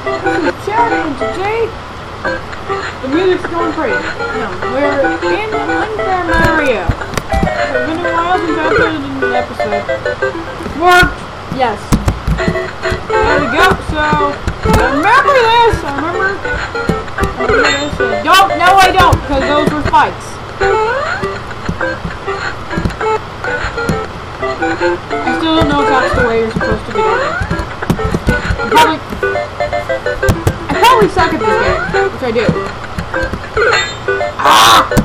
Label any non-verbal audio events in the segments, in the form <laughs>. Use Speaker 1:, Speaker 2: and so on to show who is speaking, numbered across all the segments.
Speaker 1: Chad, and today the music's going crazy. No, we're in Unfair Mario. It's been a while since I've done an episode. Worked! Yes. There we go. So, I remember this. I remember. I remember this. Uh, don't. No, I don't, because those were fights. I still don't know if that's the way you're supposed to get I do. Ah!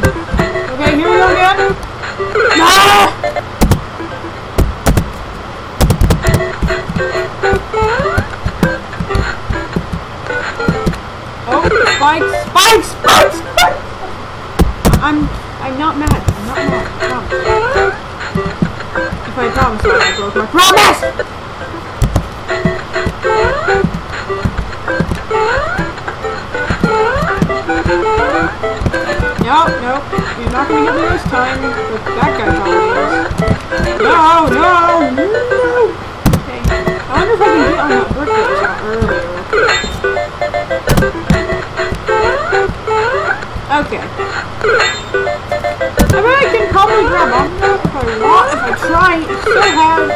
Speaker 1: So hard.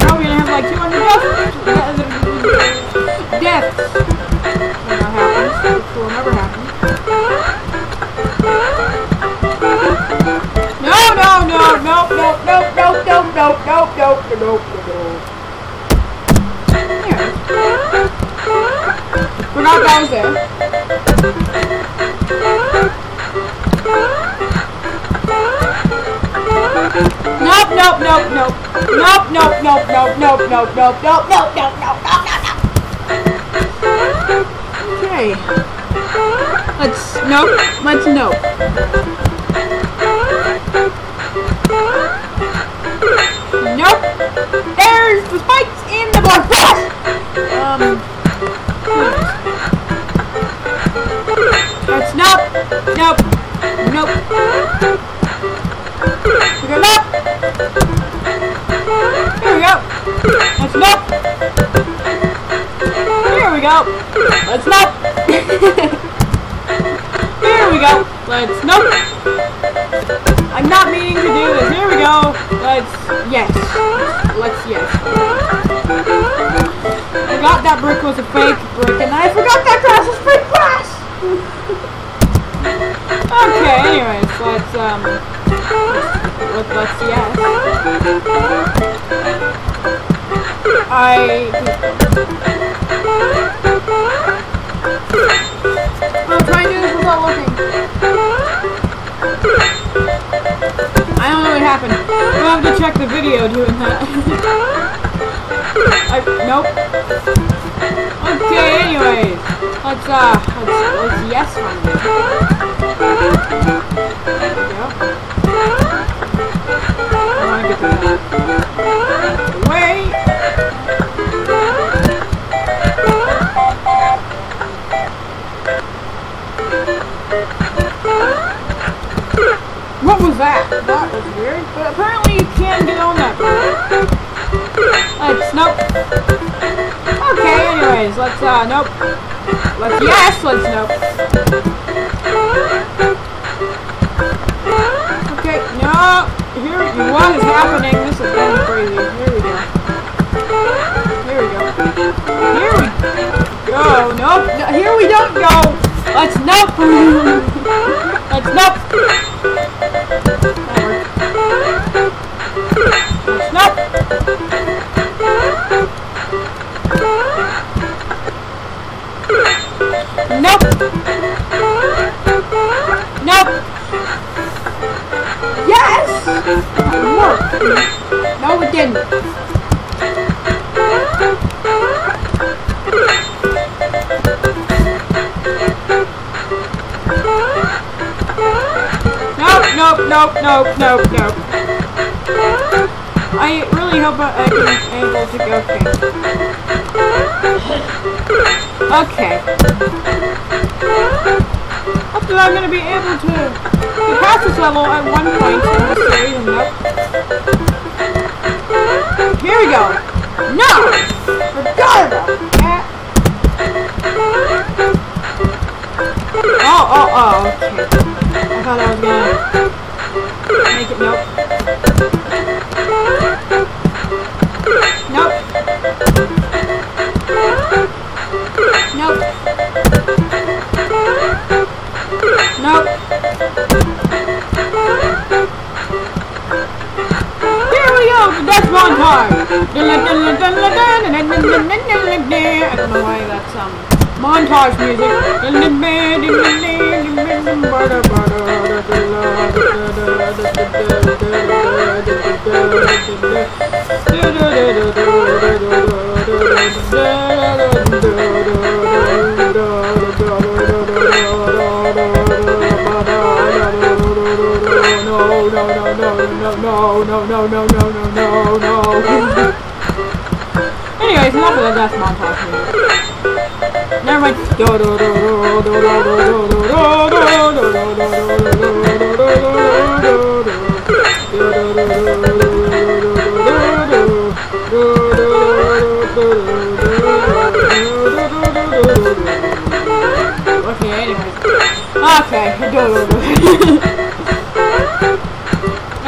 Speaker 1: Probably gonna have like 200 deaths. Deaths. When that happens, which will never happen. No, no, no, no, no, no, no, no, no, no, no, no, no, no. Anyway. Forgot that was there. Nope, nope, nope, nope. Nope, nope, nope, nope, nope, nope, nope, nope, nope, nope, nope, nope, nope, nope. Okay. Let's nope. Let's nope. Nope. There's the spikes nope. Here we go. Let's nope. Here we go. Let's nope. I'm not meaning to do this. Here we go. Let's yes. Let's yes. I Forgot that brick was a fake brick, and I forgot that grass was fake grass. okay. Anyways, let's um. Let's, let's yes. I. I'm trying to do this without looking. I don't know what happened. I'll have to check the video doing that. I, nope. Okay, anyways. Let's, uh, let's, let's yes on this. There we go. I wanna get to that. Let's uh nope. Let's yes, let's nope. Okay, no. Here what is happening? This is going crazy. Here we go. Here we go. Here we go. Nope. No, here we don't go. Let's nope. let's nope. Nope, nope, nope, nope. I really hope I, can able to go okay. Okay. Hopefully I'm gonna be able to get past this level at one point in the series nope. Here we go! No! Forgot about that! Oh, oh, oh, okay. I thought I was gonna make it, nope. Nope. Nope. Nope. Here we go, the death montage. I don't know why that's um montage music. Anyways, enough of the death montage music. Never mind. <laughs> Okay, <laughs> anyways. Okay.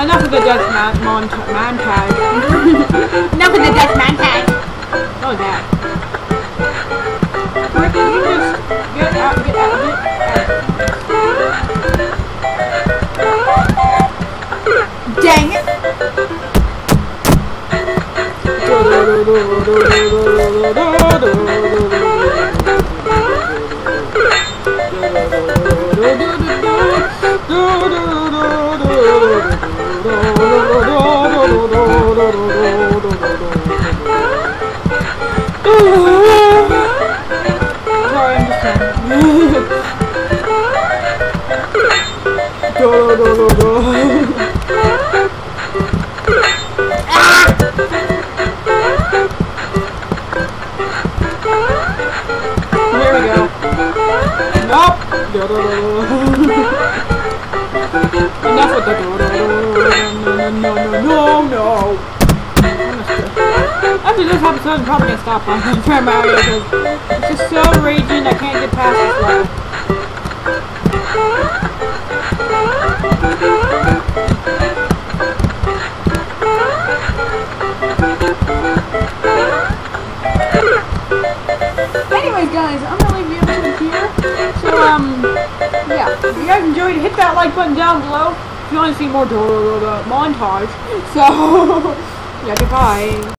Speaker 1: Enough of the death man monta- montage. Enough of the death montage. Oh Enough with the no, no, no, no, no. After this episode, I'm probably gonna stop on Super Mario because it's just so raging. I can't get past this level. Hit that like button down below if you want to see more montage. <laughs> So, <laughs> yeah, goodbye.